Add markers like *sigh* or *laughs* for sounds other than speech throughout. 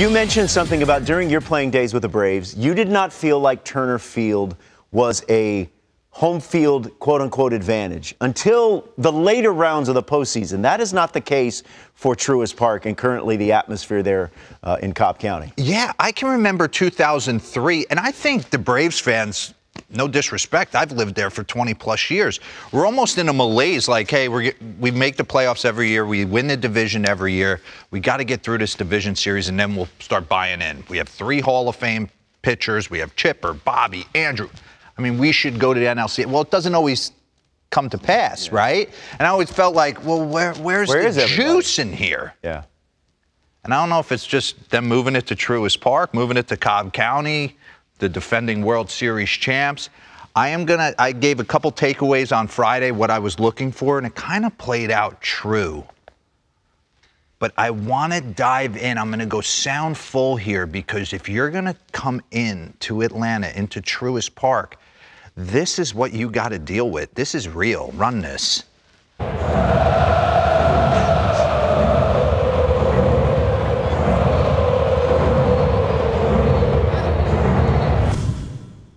You mentioned something about during your playing days with the Braves, you did not feel like Turner Field was a home field quote unquote advantage until the later rounds of the postseason. That is not the case for Truist Park and currently the atmosphere there uh, in Cobb County. Yeah, I can remember 2003, and I think the Braves fans. No disrespect, I've lived there for 20 plus years. We're almost in a malaise like, hey, we we make the playoffs every year, we win the division every year. We got to get through this division series, and then we'll start buying in. We have three Hall of Fame pitchers. We have Chipper, Bobby, Andrew. I mean, we should go to the NLC. Well, it doesn't always come to pass, yeah. right? And I always felt like, well, where, where's Where the juice in here? Yeah. And I don't know if it's just them moving it to Truist Park, moving it to Cobb County, the defending World Series champs. I am gonna. I gave a couple takeaways on Friday what I was looking for, and it kind of played out true. But I want to dive in. I'm going to go sound full here because if you're going to come in to Atlanta, into Truist Park, this is what you got to deal with. This is real. Run this.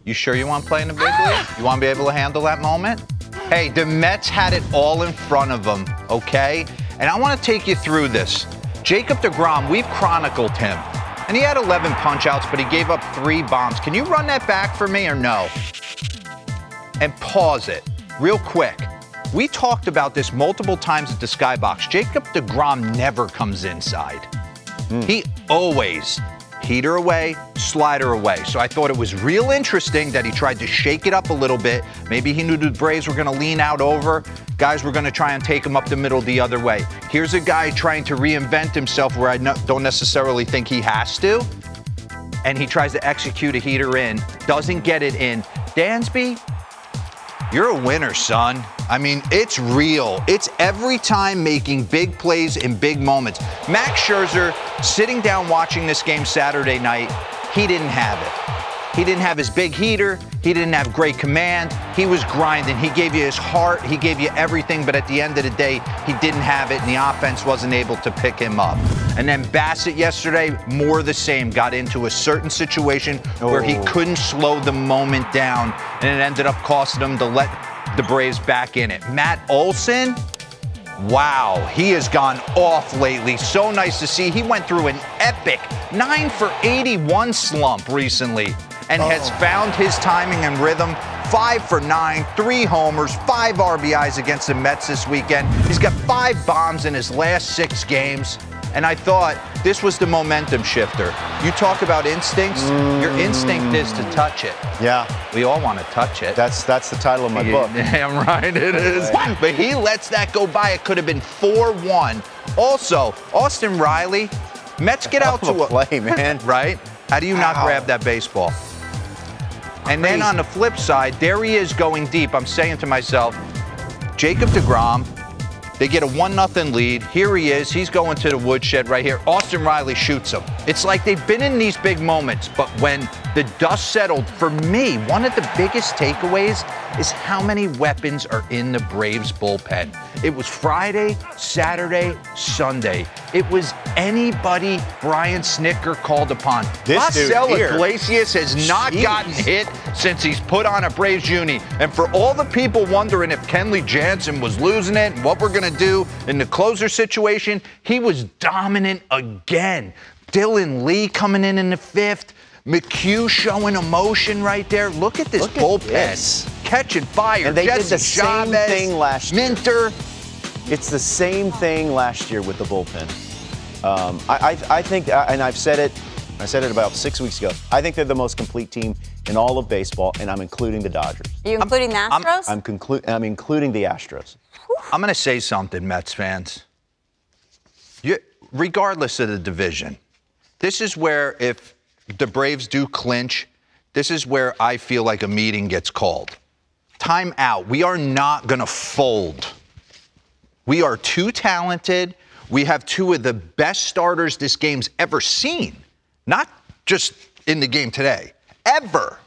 You sure you want to play in the big league? You want to be able to handle that moment? Hey, the Mets had it all in front of them, okay? And I want to take you through this. Jacob DeGrom, we've chronicled him. And he had 11 punchouts, but he gave up three bombs. Can you run that back for me or no? and pause it real quick. We talked about this multiple times at the Skybox. Jacob DeGrom never comes inside. Mm. He always heater away, slider away. So I thought it was real interesting that he tried to shake it up a little bit. Maybe he knew the Braves were going to lean out over. Guys were going to try and take him up the middle the other way. Here's a guy trying to reinvent himself where I don't necessarily think he has to. And he tries to execute a heater in, doesn't get it in. Dansby, you're a winner, son. I mean, it's real. It's every time making big plays in big moments. Max Scherzer sitting down watching this game Saturday night, he didn't have it. He didn't have his big heater. He didn't have great command. He was grinding. He gave you his heart. He gave you everything. But at the end of the day, he didn't have it, and the offense wasn't able to pick him up. And then Bassitt yesterday, more the same. Got into a certain situation oh. where he oh. couldn't slow the moment down, and it ended up costing him to let the Braves back in it. Matt Olson, Wow, he has gone off lately. So nice to see. He went through an epic 9 for 81 slump recently and oh. has found his timing and rhythm. Five for nine, three homers, five RBIs against the Mets this weekend. He's got five bombs in his last six games. And I thought this was the momentum shifter. You talk about instincts. Mm. Your instinct is to touch it. Yeah. We all want to touch it. That's that's the title of my book. *laughs* Damn right it is. but he lets that go by. It could have been 4-1. Also, Austin Riley, Mets get out to a play, man. *laughs* right? How do you not Ow. grab that baseball? And then on the flip side, there he is going deep. I'm saying to myself, Jacob DeGrom, they get a 1 0 lead. Here he is. He's going to the woodshed right here. Austin Riley shoots him. It's like they've been in these big moments, but when the dust settled, for me, one of the biggest takeaways is how many weapons are in the Braves bullpen. It was Friday, Saturday, Sunday. It was anybody Brian Snitker called upon. This Raisel Iglesias has not Jeez. gotten hit since he's put on a Braves uni. And for all the people wondering if Kenley Jansen was losing it and what we're going to do in the closer situation, he was dominant again. Dylan Lee coming in in the fifth. McHugh showing emotion right there. Look at this Look bullpen. At this. Catching fire. And they Jesse did the same Chavez, thing last year. Minter. It's the same thing last year with the bullpen. Um, I, I, I, think, and I've said it, I said it about six weeks ago. I think they're the most complete team in all of baseball, and I'm including the Dodgers. Are you including I'm, the Astros? I'm, I'm, conclu- I'm including the Astros. I'm going to say something, Mets fans. You, regardless of the division, this is where if the Braves do clinch, this is where I feel like a meeting gets called. Time out. We are not going to fold. We are too talented. We have two of the best starters this game's ever seen, not just in the game today, ever.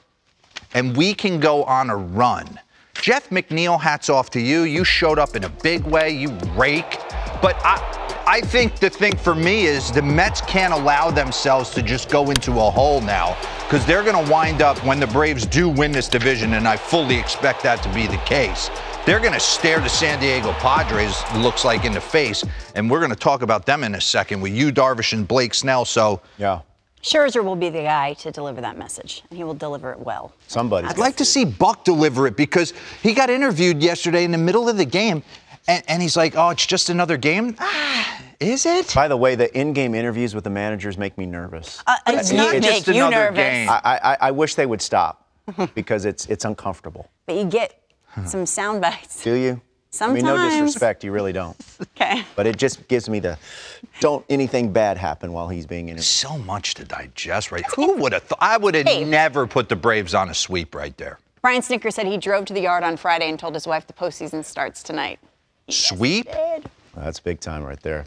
And we can go on a run. Jeff McNeil, hats off to you. You showed up in a big way. You rake. But I, I think the thing for me is the Mets can't allow themselves to just go into a hole now because they're going to wind up when the Braves do win this division, and I fully expect that to be the case. They're going to stare the San Diego Padres, looks like, in the face, and we're going to talk about them in a second with Yu Darvish, and Blake Snell. So, Yeah. Scherzer will be the guy to deliver that message, and he will deliver it well. Somebody. I'd like to see Buck deliver it because he got interviewed yesterday in the middle of the game, and, and he's like, "Oh, it's just another game." Ah, is it? By the way, the in-game interviews with the managers make me nervous. Uh, it's It's not just make you another nervous, game. I, I, I wish they would stop *laughs* because it's it's uncomfortable. but you get some sound bites. Do you? Sometimes. I mean, no disrespect, you really don't. Okay. But it just gives me the don't anything bad happen while he's being interviewed. So much to digest, right? Who would have thought? I would have Hey. never put the Braves on a sweep right there. Brian Snitker said he drove to the yard on Friday and told his wife the postseason starts tonight. Sweep? Did. That's big time right there.